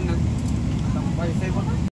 嗯。